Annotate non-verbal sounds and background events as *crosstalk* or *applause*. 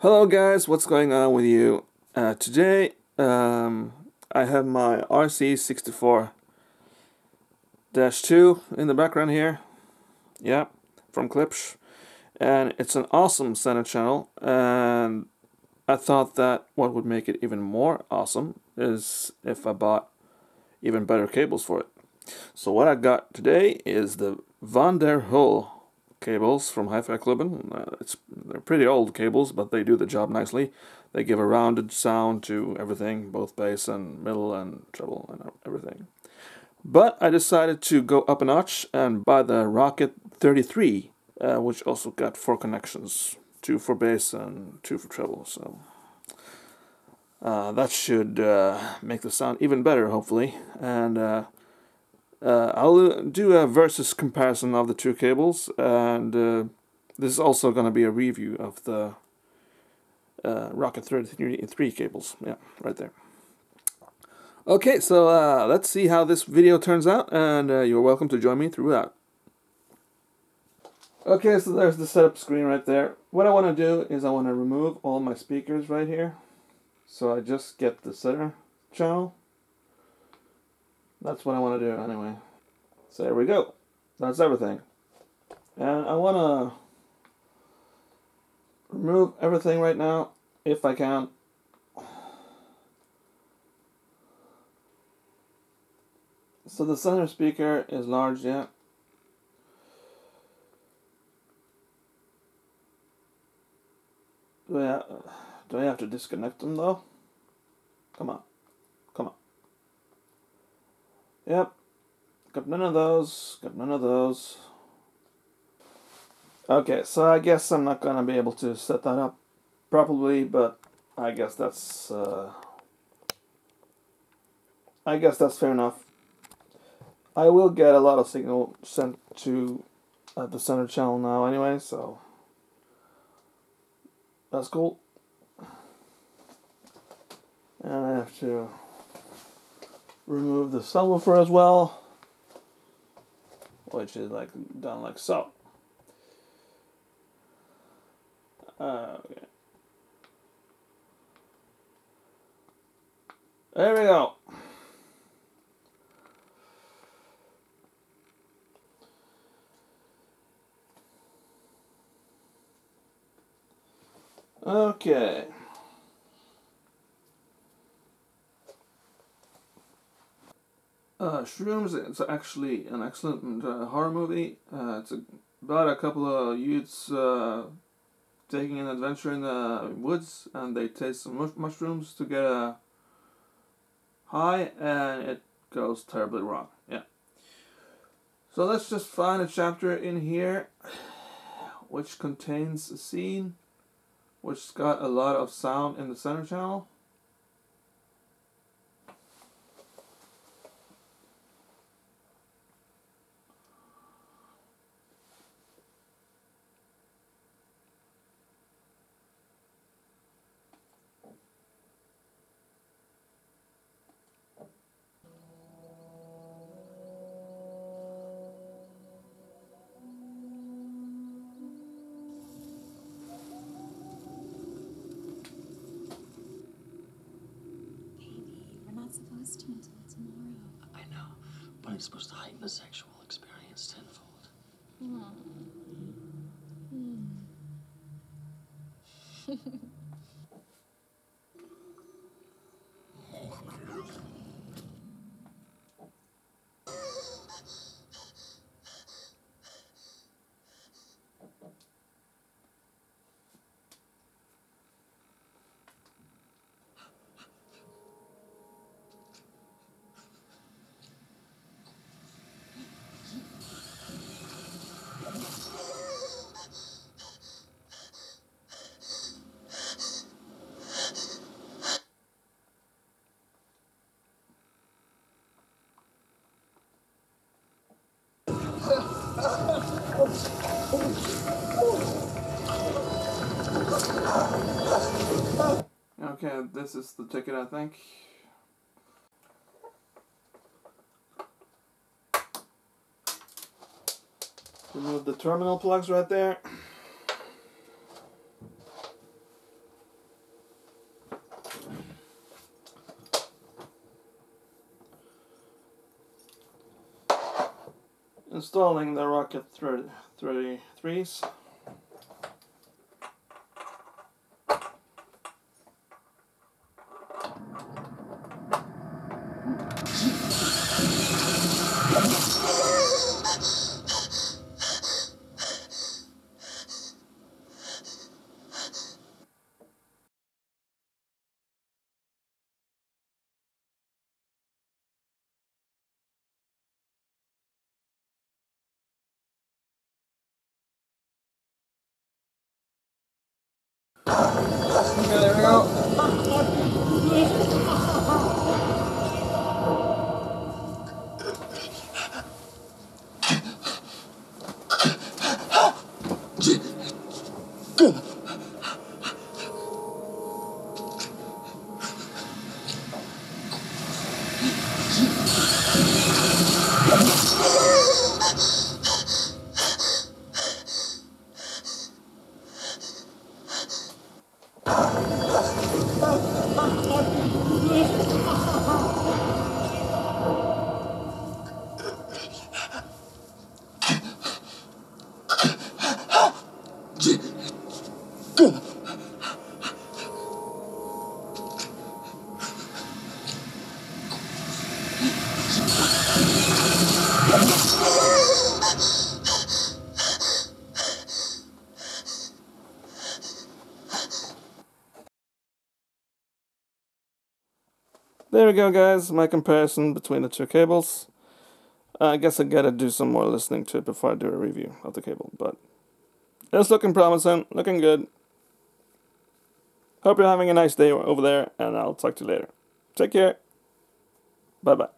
Hello guys, what's going on with you? Uh, today um, I have my RC64-2 in the background here. Yeah, from Klipsch. And it's an awesome center channel and I thought that what would make it even more awesome is if I bought even better cables for it. So what I got today is the Van den Hul cables from Hi-Fi Klubben. Uh, it's they're pretty old cables, but they do the job nicely. They give a rounded sound to everything, both bass and middle and treble and everything. But I decided to go up a notch and buy the Rocket 33, uh, which also got four connections, two for bass and two for treble. So uh, that should uh, make the sound even better, hopefully. And uh, uh, I'll do a versus comparison of the two cables, and uh, this is also going to be a review of the uh, Rocket 33 cables. Yeah, right there. Okay, so uh, let's see how this video turns out, and uh, you're welcome to join me throughout. Okay, so there's the setup screen right there. What I want to do is I want to remove all my speakers right here. So I just get the center channel that's what I want to do anyway. So there we go. That's everything. And I want to remove everything right now, if I can. So the center speaker is large, yeah. Do I, do I have to disconnect them though? Come on. Yep. Got none of those. Got none of those. Okay, so I guess I'm not gonna be able to set that up properly, but I guess that's uh, I guess that's fair enough. I will get a lot of signal sent to uh, the center channel now anyway, so that's cool. And I have to remove the subwoofer as well, which is like done like so. okay. There we go. Okay. Uh, Shrooms, it's actually an excellent uh, horror movie. Uh, it's about a couple of youths uh, taking an adventure in the woods and they taste some mushrooms to get a high and it goes terribly wrong. Yeah. So let's just find a chapter in here which contains a scene which's got a lot of sound in the center channel. It's supposed to heighten the sexual experience tenfold. Hmm. Hmm. *laughs* *laughs* Okay, this is the ticket, I think. Remove the terminal plugs right there. Installing the Rocket 30, 33s. Yes. There we go, guys. My comparison between the two cables. Uh, I guess I gotta do some more listening to it before I do a review of the cable, but it's looking promising, looking good. Hope you're having a nice day over there, and I'll talk to you later. Take care. Bye bye.